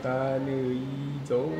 三六一走。